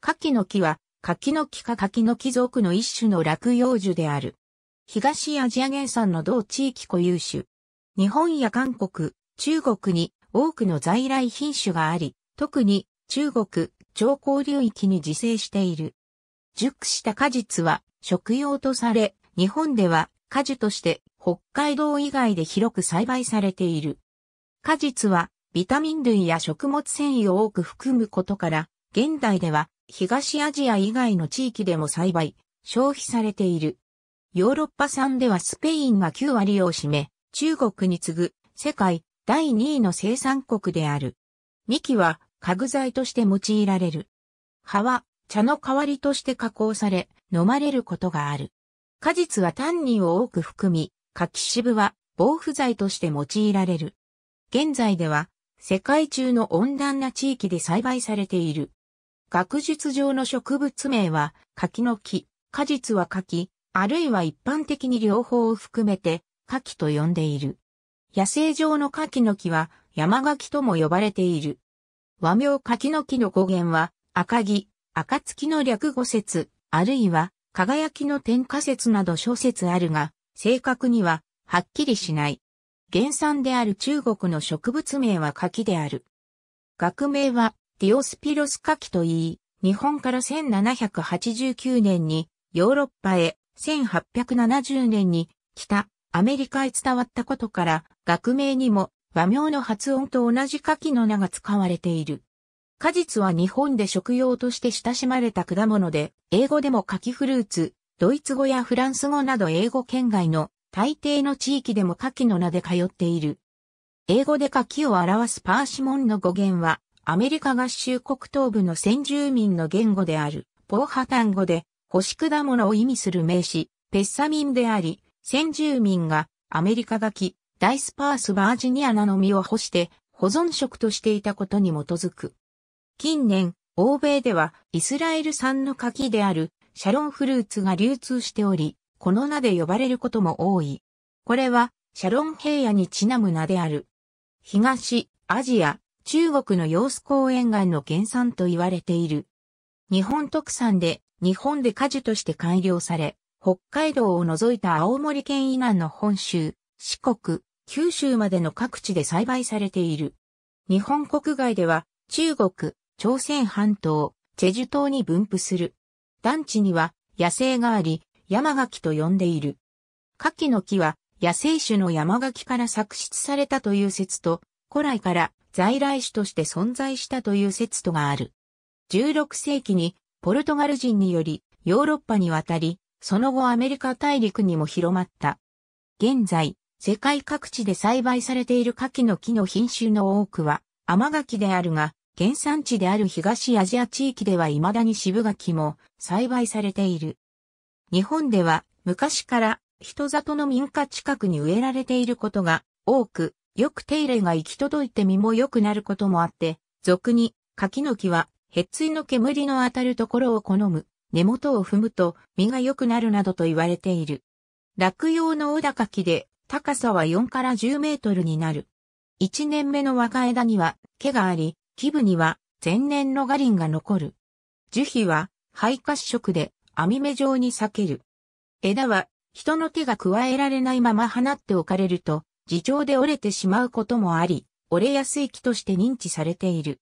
柿の木は、柿の木か柿の木属の一種の落葉樹である。東アジア原産の同地域固有種。日本や韓国、中国に多くの在来品種があり、特に中国、長江流域に自生している。熟した果実は食用とされ、日本では果樹として北海道以外で広く栽培されている。果実はビタミン類や食物繊維を多く含むことから、現代では東アジア以外の地域でも栽培、消費されている。ヨーロッパ産ではスペインが9割を占め、中国に次ぐ世界第2位の生産国である。幹は家具材として用いられる。葉は茶の代わりとして加工され、飲まれることがある。果実はタンニンを多く含み、柿渋は防腐剤として用いられる。現在では世界中の温暖な地域で栽培されている。学術上の植物名は柿の木、果実は柿、あるいは一般的に両方を含めて、柿と呼んでいる。野生上の柿の木は山柿とも呼ばれている。和名柿の木の語源は赤木、暁の略語説、あるいは輝きの天下説など諸説あるが、正確にははっきりしない。原産である中国の植物名は柿である。学名はディオスピロス柿と言い、日本から1789年にヨーロッパへ1870年に北アメリカへ伝わったことから学名にも和名の発音と同じ柿の名が使われている。果実は日本で食用として親しまれた果物で、英語でも柿フルーツ、ドイツ語やフランス語など英語圏外の大抵の地域でも柿の名で通っている。英語で柿を表すパーシモンの語源は、アメリカ合衆国東部の先住民の言語である、ポーハタン語で、干し果物を意味する名詞、ペッサミンであり、先住民がアメリカ柿、ダイスパースバージニアナの実を干して保存食としていたことに基づく。近年、欧米ではイスラエル産の柿であるシャロンフルーツが流通しており、この名で呼ばれることも多い。これはシャロン平野にちなむ名である。東、アジア、中国の様子公園岸の原産と言われている。日本特産で日本で果樹として改良され、北海道を除いた青森県以南の本州、四国、九州までの各地で栽培されている。日本国外では中国、朝鮮半島、チェジュ島に分布する。団地には野生があり、山柿と呼んでいる。柿の木は野生種の山柿から作出されたという説と、古来から在来種として存在したという説とがある。16世紀にポルトガル人によりヨーロッパに渡り、その後アメリカ大陸にも広まった。現在、世界各地で栽培されている柿の木の品種の多くは甘柿であるが、原産地である東アジア地域では未だに渋柿も栽培されている。日本では昔から人里の民家近くに植えられていることが多く、よく手入れが行き届いて実も良くなることもあって、俗に柿の木は、ヘッツイの煙の当たるところを好む、根元を踏むと実が良くなるなどと言われている。落葉の小高木で、高さは4から10メートルになる。1年目の若枝には毛があり、基部には前年のガリンが残る。樹皮は肺褐色で網目状に裂ける。枝は人の手が加えられないまま放っておかれると、自重で折れてしまうこともあり、折れやすい木として認知されている。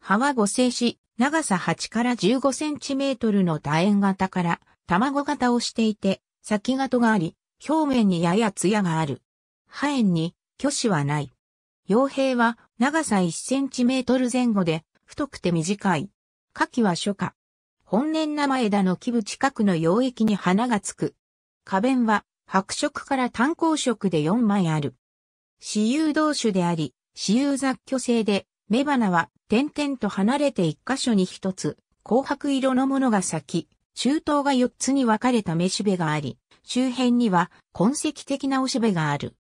葉は合成し、長さ8から15センチメートルの楕円型から卵型をしていて、先型があり、表面にやや艶がある。葉縁に虚子はない。傭兵は長さ1センチメートル前後で太くて短い。夏季は初夏。本年生枝の基部近くの溶液に花がつく。花弁は白色から単光色で4枚ある。私有同種であり、私有雑居性で、雌花は点々と離れて一箇所に一つ、紅白色のものが咲き、中東が4つに分かれた雌しべがあり、周辺には痕跡的なおしべがある。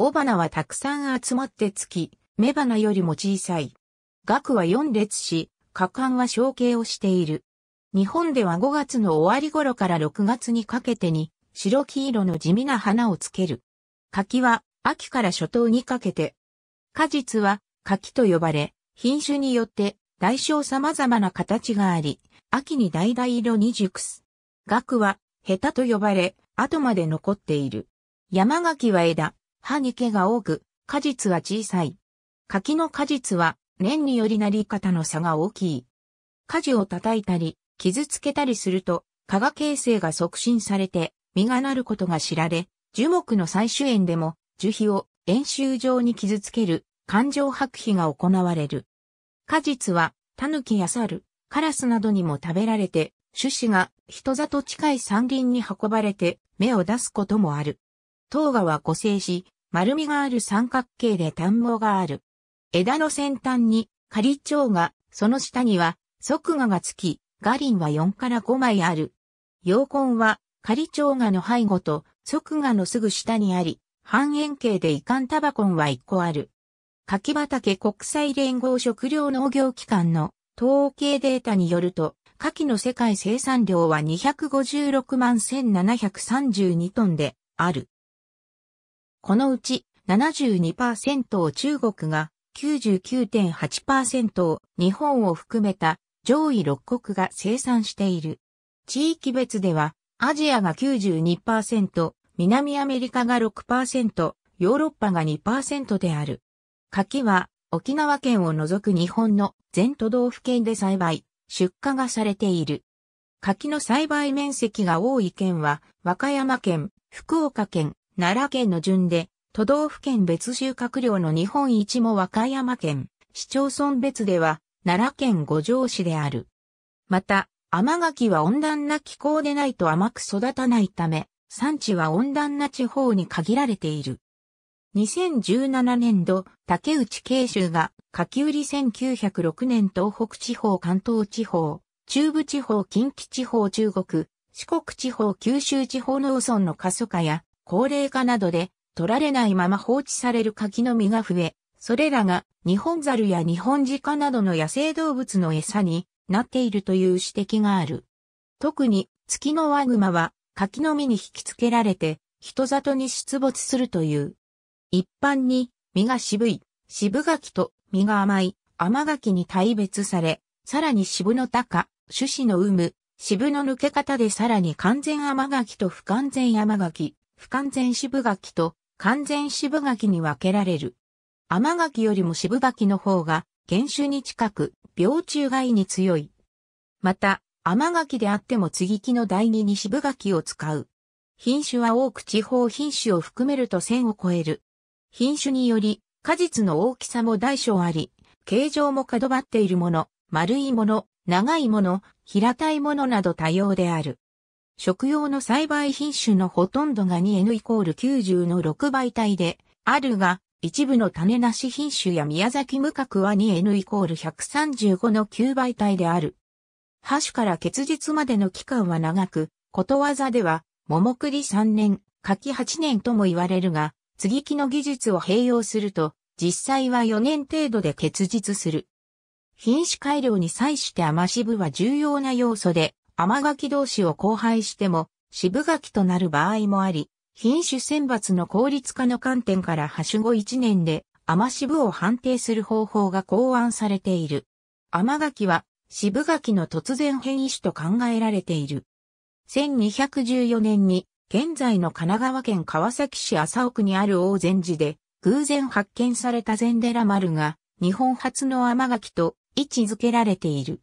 雄花はたくさん集まってつき、雌花よりも小さい。額は4列し、果敢は小形をしている。日本では5月の終わり頃から6月にかけてに白黄色の地味な花をつける。柿は秋から初冬にかけて、果実は柿と呼ばれ、品種によって大小様々な形があり、秋に橙色に熟す。額は、ヘタと呼ばれ、後まで残っている。山柿は枝、葉に毛が多く、果実は小さい。柿の果実は、年によりなり方の差が大きい。果樹を叩いたり、傷つけたりすると、化学形成が促進されて、実がなることが知られ、樹木の採取園でも、樹皮を円周状に傷つける、環状白皮が行われる。果実は、タヌキや猿、カラスなどにも食べられて、種子が人里近い山林に運ばれて芽を出すこともある。糖芽は個性し、丸みがある三角形で単毛がある。枝の先端に仮蝶が、その下には側芽がつき、ガリンは4から5枚ある。葉根は仮蝶芽の背後と側芽のすぐ下にあり、半円形でイカンタバコンは1個ある。柿畑国際連合食糧農業機関の統計データによると、牡蠣の世界生産量は256万1732トンである。このうち72%を中国が99.8%を日本を含めた上位6国が生産している。地域別ではアジアが92%、南アメリカが6%、ヨーロッパが2%である。柿は沖縄県を除く日本の全都道府県で栽培、出荷がされている。柿の栽培面積が多い県は和歌山県、福岡県、奈良県の順で都道府県別収穫量の日本一も和歌山県、市町村別では奈良県五条市である。また、甘柿は温暖な気候でないと甘く育たないため、産地は温暖な地方に限られている。2017年度、竹内慶州が、柿売り1906年東北地方関東地方、中部地方近畿地方中国、四国地方九州地方農村の過疎化や高齢化などで取られないまま放置される柿の実が増え、それらが日本猿や日本鹿などの野生動物の餌になっているという指摘がある。特に月のワグマは柿の実に引き付けられて人里に出没するという。一般に実が渋い渋柿と実が甘い甘柿に大別され、さらに渋の高、種子の有無、渋の抜け方でさらに完全甘柿と不完全甘柿、不完全渋柿と完全渋柿に分けられる。甘柿よりも渋柿の方が原種に近く、病虫害に強い。また、甘柿であっても継ぎ木の第二に渋柿を使う。品種は多く地方品種を含めると1000を超える。品種により、果実の大きさも大小あり、形状も角張っているもの、丸いもの、長いもの、平たいものなど多様である。食用の栽培品種のほとんどが 2N イコール90の6倍体であるが、一部の種なし品種や宮崎無角は 2N イコール135の9倍体である。箸から結実までの期間は長く、ことわざでは、桃栗3年、柿8年とも言われるが、継ぎ木の技術を併用すると、実際は4年程度で結実する。品種改良に際して甘渋は重要な要素で、甘柿同士を交配しても渋柿となる場合もあり、品種選抜の効率化の観点からはしご1年で甘渋を判定する方法が考案されている。甘柿は渋柿の突然変異種と考えられている。1214年に現在の神奈川県川崎市麻奥にある大禅寺で偶然発見された禅寺丸が日本初の甘柿と位置づけられている。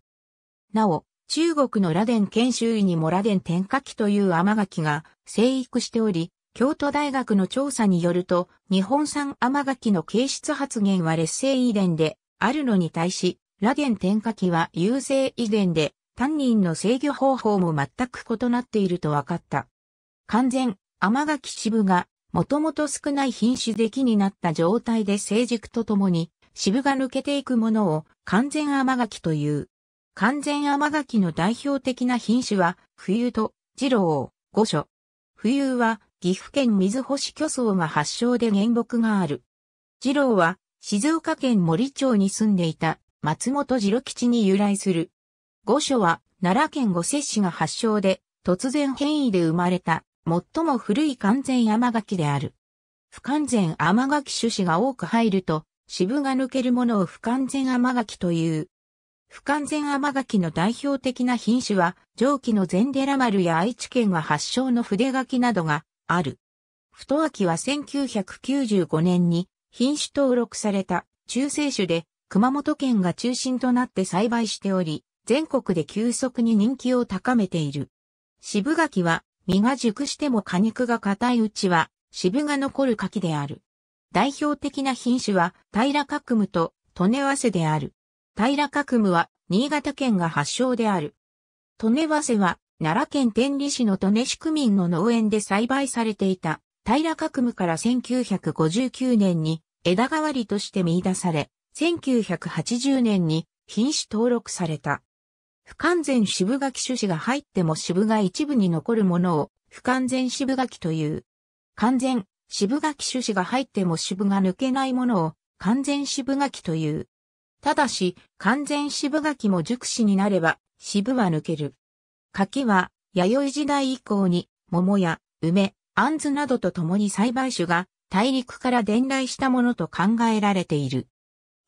なお、中国の螺鈿県周囲にも螺鈿天下期という甘柿が生育しており、京都大学の調査によると、日本産甘柿の形質発現は劣勢遺伝であるのに対し、螺鈿天下期は優勢遺伝で、タンニンの制御方法も全く異なっていると分かった。完全甘柿渋が、もともと少ない品種で木になった状態で成熟とともに、渋が抜けていくものを完全甘柿という。完全甘柿の代表的な品種は、冬と、二郎、五所。冬は、岐阜県水星巨層が発祥で原木がある。二郎は、静岡県森町に住んでいた、松本次郎吉に由来する。五所は、奈良県五摂氏が発祥で、突然変異で生まれた、最も古い完全甘柿である。不完全甘柿種子が多く入ると、渋が抜けるものを不完全甘柿という。不完全甘柿の代表的な品種は、上記の禅寺丸や愛知県が発祥の筆柿などがある。太秋は1995年に品種登録された中性種で熊本県が中心となって栽培しており、全国で急速に人気を高めている。渋柿は実が熟しても果肉が硬いうちは渋が残る柿である。代表的な品種は平角夢と利根早生である。平角夢は新潟県が発祥である。利根早生は奈良県天理市の利根市区民の農園で栽培されていた平角夢から1959年に枝代わりとして見出され、1980年に品種登録された。不完全渋柿種子が入っても渋が一部に残るものを不完全渋柿という。完全渋柿種子が入っても渋が抜けないものを完全渋柿という。ただし、完全渋柿も熟死になれば渋は抜ける。柿は弥生時代以降に桃や梅、杏ズなどと共に栽培種が大陸から伝来したものと考えられている。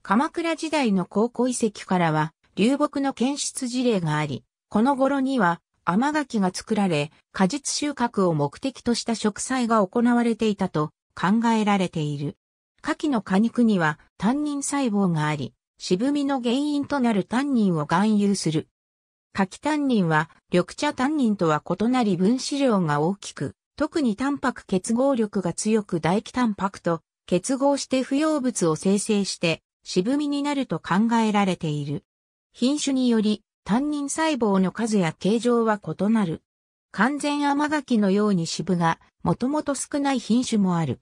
鎌倉時代の考古遺跡からは流木の検出事例があり、この頃には甘柿が作られ、果実収穫を目的とした植栽が行われていたと考えられている。柿の果肉にはタンニン細胞があり、渋みの原因となるタンニンを含有する。柿タンニンは緑茶タンニンとは異なり分子量が大きく、特にタンパク結合力が強く唾液タンパクと結合して不要物を生成して渋みになると考えられている。品種によりタンニン細胞の数や形状は異なる。完全甘柿のように渋がもともと少ない品種もある。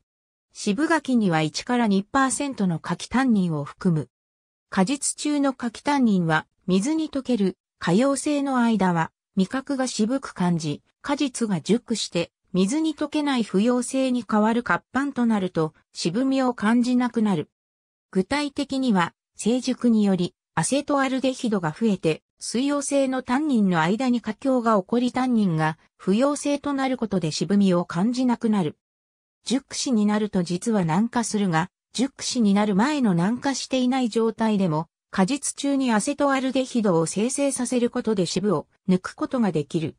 渋柿には1から2%の柿タンニンを含む。果実中の柿タンニンは水に溶ける可溶性の間は味覚が渋く感じ、果実が熟して水に溶けない不溶性に変わる活版となると渋みを感じなくなる。具体的には、成熟によりアセトアルデヒドが増えて、水溶性のタンニンの間に活況が起こりタンニンが不溶性となることで渋みを感じなくなる。熟死になると実は軟化するが、熟死になる前の軟化していない状態でも、果実中にアセトアルデヒドを生成させることで渋を抜くことができる。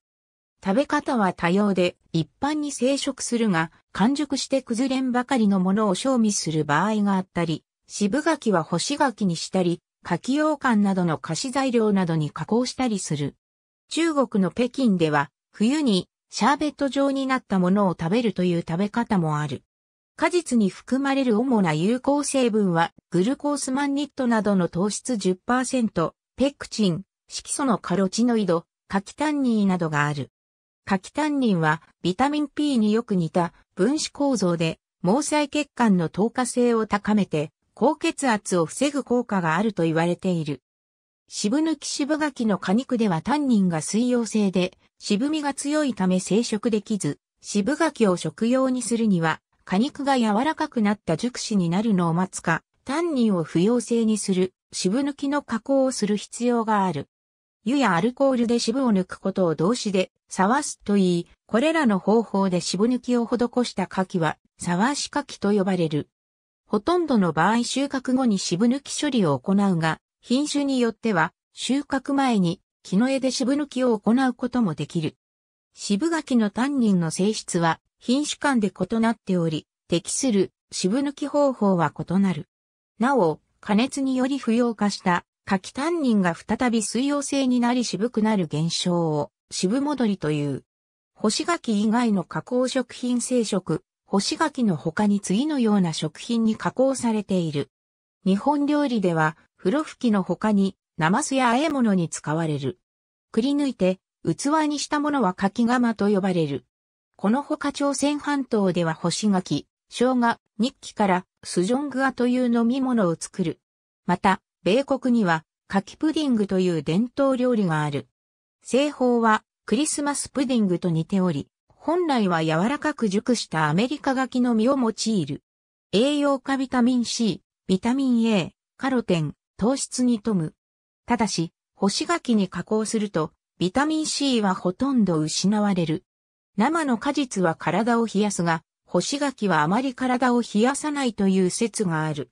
食べ方は多様で、一般に生殖するが、完熟して崩れんばかりのものを賞味する場合があったり、渋柿は干し柿にしたり、柿羊羹などの菓子材料などに加工したりする。中国の北京では、冬にシャーベット状になったものを食べるという食べ方もある。果実に含まれる主な有効成分は、グルコースマンニットなどの糖質10%、ペクチン、色素のカロチノイド、柿タンニーなどがある。柿タンニンはビタミン P によく似た分子構造で毛細血管の透過性を高めて高血圧を防ぐ効果があると言われている。渋抜き渋柿の果肉ではタンニンが水溶性で渋みが強いため生殖できず、渋柿を食用にするには果肉が柔らかくなった熟死になるのを待つか、タンニンを不溶性にする渋抜きの加工をする必要がある。湯やアルコールで渋を抜くことを動詞で、沢すと言い、これらの方法で渋抜きを施した牡蠣は、沢し牡蠣と呼ばれる。ほとんどの場合収穫後に渋抜き処理を行うが、品種によっては、収穫前に木の絵で渋抜きを行うこともできる。渋柿のタンニンの性質は品種間で異なっており、適する渋抜き方法は異なる。なお、加熱により不要化した柿タンニンが再び水溶性になり渋くなる現象を渋戻りという。干し柿以外の加工食品生食、干し柿の他に次のような食品に加工されている。日本料理では、風呂吹きの他に、ナマスや和え物に使われる。くり抜いて、器にしたものは柿釜と呼ばれる。この他朝鮮半島では干し柿、生姜、日記からスジョングアという飲み物を作る。また、米国には、柿プディングという伝統料理がある。製法は、クリスマスプディングと似ており、本来は柔らかく熟したアメリカ柿の実を用いる。栄養価ビタミン C、ビタミン A、カロテン、糖質に富む。ただし、干し柿に加工すると、ビタミン C はほとんど失われる。生の果実は体を冷やすが、干し柿はあまり体を冷やさないという説がある。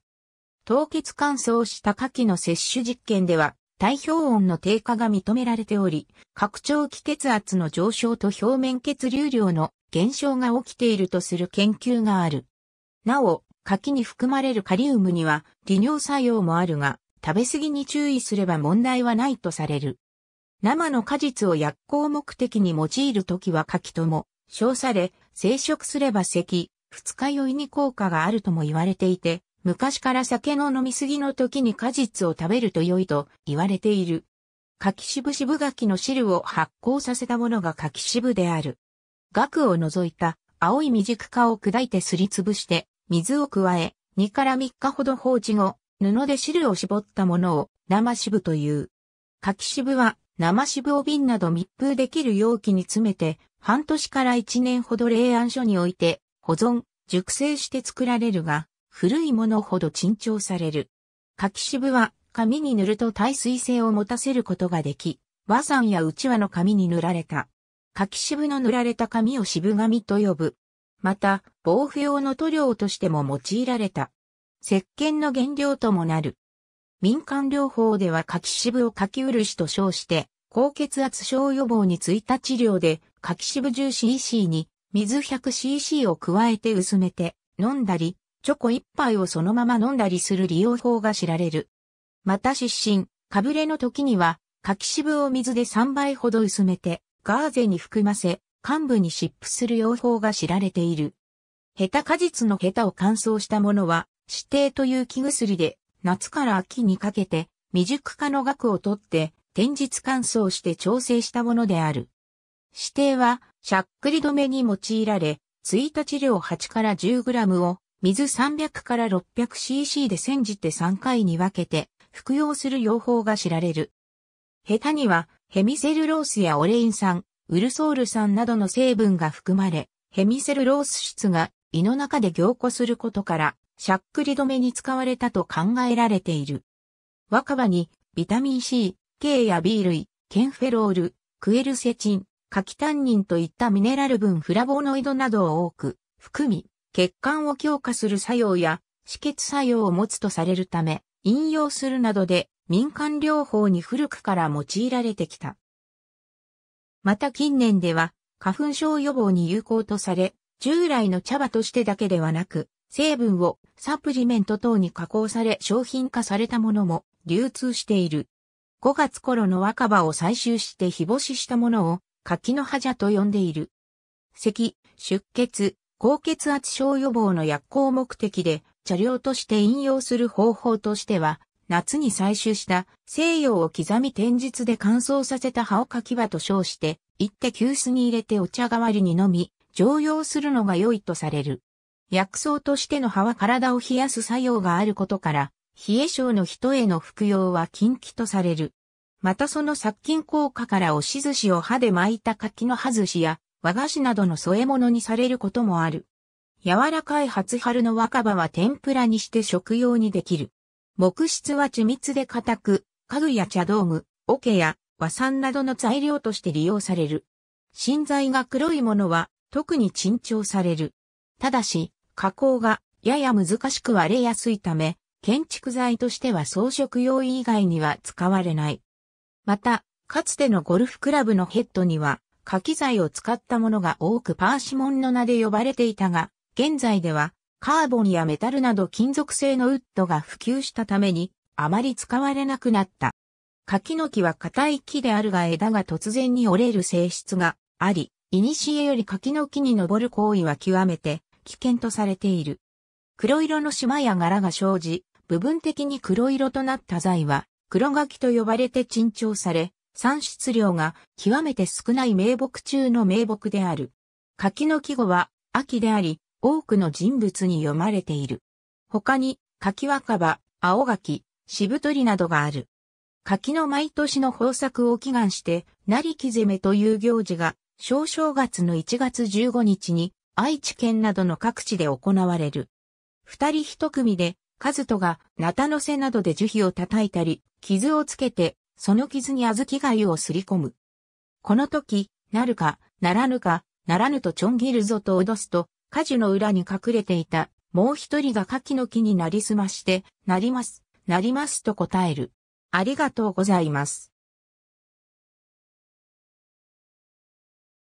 凍結乾燥した牡蠣の摂取実験では、体表温の低下が認められており、拡張気血圧の上昇と表面血流量の減少が起きているとする研究がある。なお、柿に含まれるカリウムには利尿作用もあるが、食べ過ぎに注意すれば問題はないとされる。生の果実を薬効目的に用いるときは柿とも、称され、生殖すれば咳、二日酔いに効果があるとも言われていて、昔から酒の飲みすぎの時に果実を食べると良いと言われている。柿渋渋柿の汁を発酵させたものが柿渋である。額を除いた青い未熟化を砕いてすりつぶして水を加え2から3日ほど放置後布で汁を絞ったものを生渋という。柿渋は生渋を瓶など密封できる容器に詰めて半年から1年ほど冷暗所に置いて保存、熟成して作られるが古いものほど珍重される。柿渋は紙に塗ると耐水性を持たせることができ、和山や内輪の紙に塗られた。柿渋の塗られた紙を渋紙と呼ぶ。また、防腐用の塗料としても用いられた。石鹸の原料ともなる。民間療法では柿渋を柿漆と称して、高血圧症予防についた治療で、柿渋 10cc に水 100cc を加えて薄めて飲んだり、チョコ一杯をそのまま飲んだりする利用法が知られる。また失神、かぶれの時には、柿渋を水で3倍ほど薄めて、ガーゼに含ませ、幹部に湿布する用法が知られている。ヘタ果実のヘタを乾燥したものは、指定という木薬で、夏から秋にかけて、未熟化の額を取って、天日乾燥して調整したものである。指定は、しゃっくり止めに用いられ、1日量8から 10g を水300から 600cc で煎じて3回に分けて服用する用法が知られる。ヘタにはヘミセルロースやオレイン酸、ウルソール酸などの成分が含まれ、ヘミセルロース質が胃の中で凝固することから、しゃっくり止めに使われたと考えられている。若葉にビタミン C、K や B 類、ケンフェロール、クエルセチン、カキタンニンといったミネラル分フラボノイドなどを多く含み、血管を強化する作用や止血作用を持つとされるため、引用するなどで民間療法に古くから用いられてきた。また近年では花粉症予防に有効とされ、従来の茶葉としてだけではなく、成分をサプリメント等に加工され商品化されたものも流通している。5月頃の若葉を採集して日干ししたものを柿の葉茶と呼んでいる。咳、出血、高血圧症予防の薬効目的で茶量として引用する方法としては、夏に採取した西洋を刻み天日で乾燥させた葉を柿葉と称して、一手急須に入れてお茶代わりに飲み、常用するのが良いとされる。薬草としての葉は体を冷やす作用があることから、冷え症の人への服用は禁忌とされる。またその殺菌効果から押し寿司を歯で巻いた柿の葉寿司や和菓子などの添え物にされることもある。柔らかい初春の若葉は天ぷらにして食用にできる。木質は緻密で硬く、家具や茶道具、桶や和酸などの材料として利用される。芯材が黒いものは特に珍重される。ただし、加工がやや難しく割れやすいため、建築材としては装飾用以外には使われない。また、かつてのゴルフクラブのヘッドには柿材を使ったものが多くパーシモンの名で呼ばれていたが、現在ではカーボンやメタルなど金属製のウッドが普及したためにあまり使われなくなった。柿の木は硬い木であるが枝が突然に折れる性質があり、古より柿の木に登る行為は極めて危険とされている。黒色の島や柄が生じ、部分的に黒色となった材は黒柿と呼ばれて珍重され、産出量が極めて少ない名木中の名木である。柿の季語は秋であり、多くの人物に読まれている。他に、柿若葉、青柿、渋鳥などがある。柿の毎年の豊作を祈願して、成木攻めという行事が、小正月の1月15日に、愛知県などの各地で行われる。二人一組で、カズトが、ナタの背などで樹皮を叩いたり、傷をつけて、その傷に小豆粥をすり込む。この時、なるか、ならぬか、ならぬとちょんぎるぞと脅すと、果樹の裏に隠れていた、もう一人が柿の木になりすまして、なります、なりますと答える。ありがとうございます。